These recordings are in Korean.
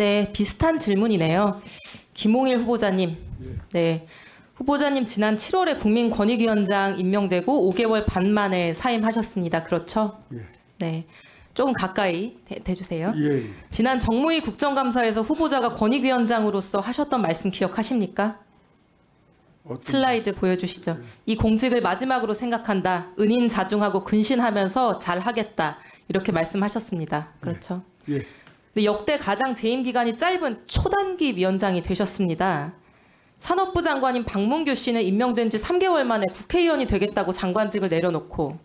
네, 비슷한 질문이네요. 김홍일 후보자님. 네. 후보자님 지난 7월에 국민권익위원장 임명되고 5개월 반 만에 사임하셨습니다. 그렇죠? 예. 네. 조금 가까이 대, 대주세요. 예, 지난 정무위 국정감사에서 후보자가 권익위원장으로서 하셨던 말씀 기억하십니까? 슬라이드 보여주시죠. 이 공직을 마지막으로 생각한다. 은인 자중하고 근신하면서 잘하겠다. 이렇게 말씀하셨습니다. 그렇죠. 예, 근데 역대 가장 재임 기간이 짧은 초단기 위원장이 되셨습니다. 산업부 장관인 박문규 씨는 임명된 지 3개월 만에 국회의원이 되겠다고 장관직을 내려놓고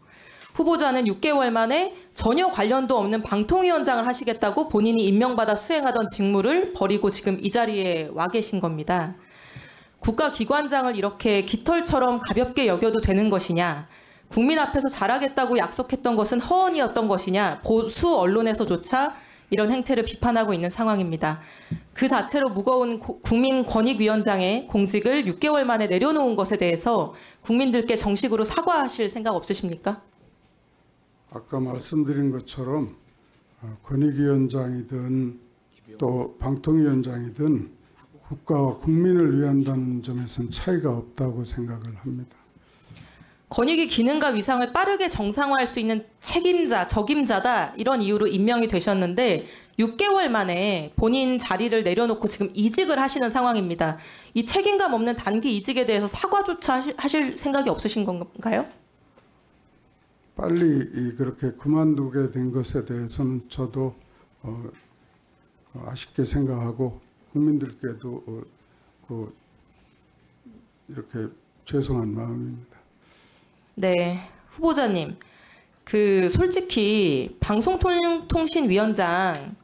후보자는 6개월 만에 전혀 관련도 없는 방통위원장을 하시겠다고 본인이 임명받아 수행하던 직무를 버리고 지금 이 자리에 와 계신 겁니다. 국가기관장을 이렇게 깃털처럼 가볍게 여겨도 되는 것이냐? 국민 앞에서 잘하겠다고 약속했던 것은 허언이었던 것이냐? 보수 언론에서조차 이런 행태를 비판하고 있는 상황입니다. 그 자체로 무거운 고- 국민권익위원장의 공직을 6개월 만에 내려놓은 것에 대해서 국민들께 정식으로 사과하실 생각 없으십니까? 아까 말씀드린 것처럼 어, 권익위원장이든 또 방통위원장이든 국가와 국민을 위한다는 점에서는 차이가 없다고 생각을 합니다. 권익위 기능과 위상을 빠르게 정상화할 수 있는 책임자, 적임자다 이런 이유로 임명이 되셨는데 6개월 만에 본인 자리를 내려놓고 지금 이직을 하시는 상황입니다. 이 책임감 없는 단기 이직에 대해서 사과조차 하실, 생각이 없으신 건가요? 빨리 이 그렇게 그만두게 된 것에 대해서는 저도 어, 어, 아쉽게 생각하고 국민들께도 어, 그 이렇게 죄송한 마음입니다. 네, 후보자님. 그 솔직히 방송통신위원장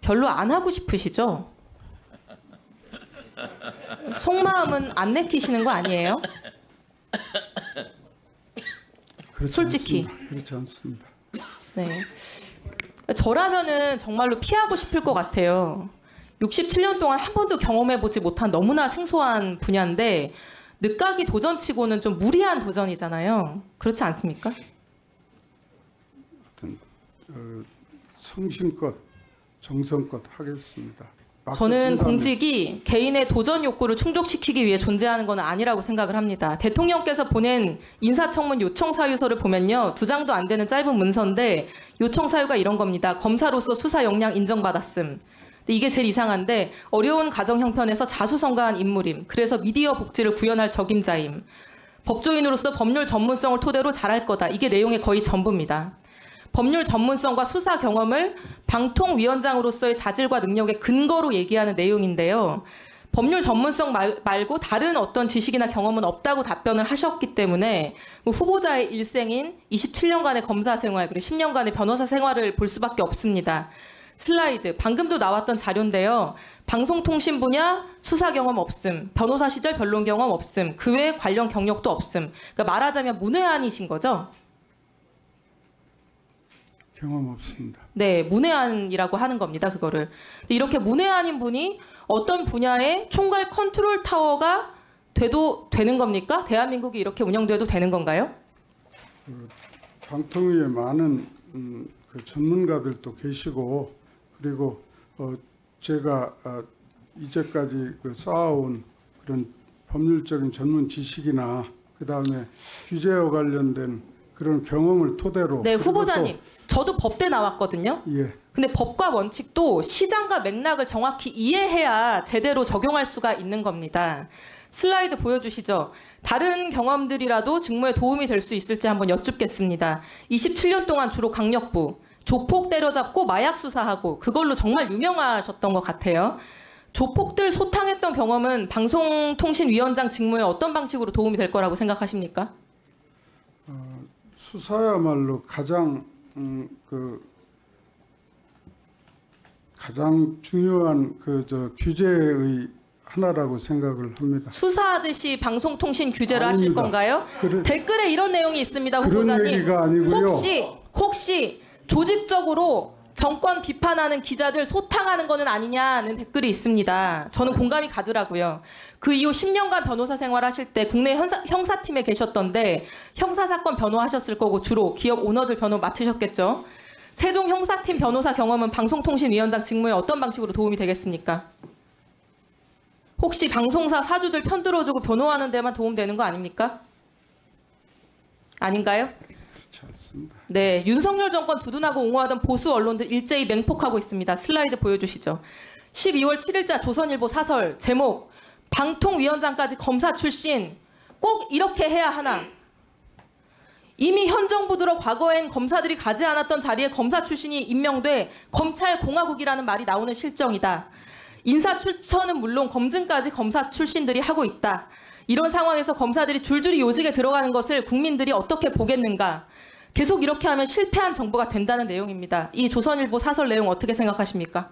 별로 안 하고 싶으시죠? 속마음은 안 내키시는 거 아니에요? 그렇지 솔직히. 않습니다. 그렇지 않습니다. 네. 저라면은 정말로 피하고 싶을 것 같아요. 67년 동안 한 번도 경험해 보지 못한 너무나 생소한 분야인데 늦가기 도전치고는 좀 무리한 도전이잖아요. 그렇지 않습니까? 어, 성심껏 정성껏 하겠습니다. 저는 공직이 개인의 도전 욕구를 충족시키기 위해 존재하는 건 아니라고 생각을 합니다. 대통령께서 보낸 인사청문 요청 사유서를 보면요. 두 장도 안 되는 짧은 문서인데 요청 사유가 이런 겁니다. 검사로서 수사 역량 인정받았음. 근데 이게 제일 이상한데 어려운 가정 형편에서 자수성가한 인물임. 그래서 미디어 복지를 구현할 적임자임. 법조인으로서 법률 전문성을 토대로 잘할 거다. 이게 내용의 거의 전부입니다. 법률 전문성과 수사 경험을 방통위원장으로서의 자질과 능력의 근거로 얘기하는 내용인데요. 법률 전문성 말, 말고 다른 어떤 지식이나 경험은 없다고 답변을 하셨기 때문에 뭐 후보자의 일생인 27년간의 검사 생활 그리고 10년간의 변호사 생활을 볼 수밖에 없습니다. 슬라이드 방금도 나왔던 자료인데요. 방송통신 분야 수사 경험 없음, 변호사 시절 변론 경험 없음, 그 외 관련 경력도 없음. 그러니까 말하자면 문외한이신 거죠. 경험 없습니다. 네, 문외한이라고 하는 겁니다. 그거를 이렇게 문외한인 분이 어떤 분야의 총괄 컨트롤 타워가 돼도 되는 겁니까? 대한민국이 이렇게 운영돼도 되는 건가요? 방통위에 많은 음, 그 전문가들도 계시고 그리고 어, 제가 아, 이제까지 그 쌓아온 그런 법률적인 전문 지식이나 그 다음에 규제와 관련된 그런 경험을 토대로 네, 후보자님. 저도 법대 나왔거든요. 또, 예, 근데 법과 원칙도 시장과 맥락을 정확히 이해해야 제대로 적용할 수가 있는 겁니다. 슬라이드 보여주시죠. 다른 경험들이라도 직무에 도움이 될 수 있을지 한번 여쭙겠습니다. 27년 동안 주로 강력부, 조폭 때려잡고 마약 수사하고 그걸로 정말 유명하셨던 것 같아요. 조폭들 소탕했던 경험은 방송통신위원장 직무에 어떤 방식으로 도움이 될 거라고 생각하십니까? 수사야말로 가장 음, 그 가장 중요한 그 저 규제의 하나라고 생각을 합니다. 수사하듯이 방송통신 규제를 하실 아닙니다. 건가요? 그래- 댓글에 이런 내용이 있습니다, 후보자님. 얘기가 아니고요. 혹시 혹시 조직적으로 정권 비판하는 기자들 소탕하는 거는 아니냐는 댓글이 있습니다. 저는 공감이 가더라고요. 그 이후 10년간 변호사 생활하실 때 국내 형사, 형사팀에 계셨던데 형사사건 변호하셨을 거고 주로 기업 오너들 변호 맡으셨겠죠. 세종 형사팀 변호사 경험은 방송통신위원장 직무에 어떤 방식으로 도움이 되겠습니까? 혹시 방송사 사주들 편들어주고 변호하는 데만 도움되는 거 아닙니까? 아닌가요? 그렇지 않습니다. 네, 윤석열 정권 두둔하고 옹호하던 보수 언론들 일제히 맹폭하고 있습니다. 슬라이드 보여주시죠. 12월 7일자 조선일보 사설 제목 방통위원장까지 검사 출신 꼭 이렇게 해야 하나? 이미 현 정부 들어 과거엔 검사들이 가지 않았던 자리에 검사 출신이 임명돼 검찰 공화국이라는 말이 나오는 실정이다. 인사 출처는 물론 검증까지 검사 출신들이 하고 있다. 이런 상황에서 검사들이 줄줄이 요직에 들어가는 것을 국민들이 어떻게 보겠는가? 계속 이렇게 하면 실패한 정부가 된다는 내용입니다. 이 조선일보 사설 내용 어떻게 생각하십니까?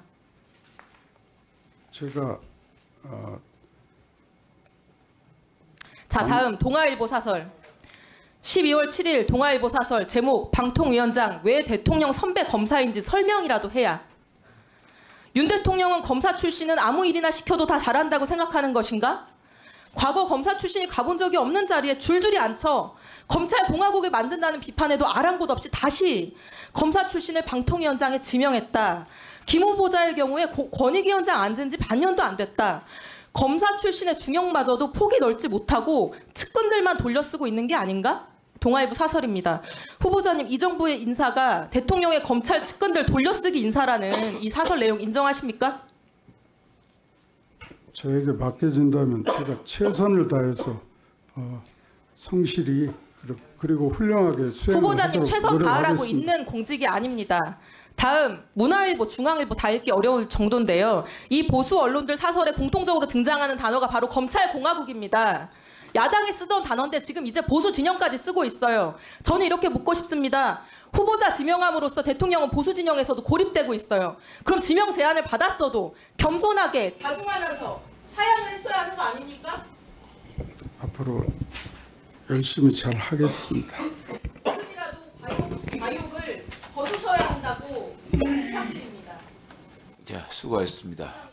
제가 어, 자, 다음 동아일보 사설. 12월 7일 동아일보 사설 제목 방통위원장 왜 대통령 선배 검사인지 설명이라도 해야. 윤 대통령은 검사 출신은 아무 일이나 시켜도 다 잘한다고 생각하는 것인가? 과거 검사 출신이 가본 적이 없는 자리에 줄줄이 앉혀 검찰 공화국을 만든다는 비판에도 아랑곳 없이 다시 검사 출신을 방통위원장에 지명했다. 김 후보자의 경우에 고- 권익위원장 앉은 지 반년도 안 됐다. 검사 출신의 중형마저도 폭이 넓지 못하고 측근들만 돌려쓰고 있는 게 아닌가? 동아일보 사설입니다. 후보자님 이 정부의 인사가 대통령의 검찰 측근들 돌려쓰기 인사라는 이 사설 내용 인정하십니까? 저에게 맡겨진다면 제가 최선을 다해서 어, 성실히 그리- 그리고 훌륭하게 수행을 후보자님 최선 다하라고. 있는 공직이 아닙니다. 다음 문화일보, 중앙일보 다 읽기 어려울 정도인데요. 이 보수 언론들 사설에 공통적으로 등장하는 단어가 바로 검찰 공화국입니다. 야당이 쓰던 단어인데 지금 이제 보수 진영까지 쓰고 있어요. 저는 이렇게 묻고 싶습니다. 후보자 지명함으로써 대통령은 보수 진영에서도 고립되고 있어요. 그럼 지명 제안을 받았어도 겸손하게 자중하면서 사양을 했어야 하는 거 아닙니까? 앞으로 열심히 잘 하겠습니다. 지금이라도 과욕, 과욕을 거두셔야 한다고 부탁드립니다. 자, 수고하셨습니다.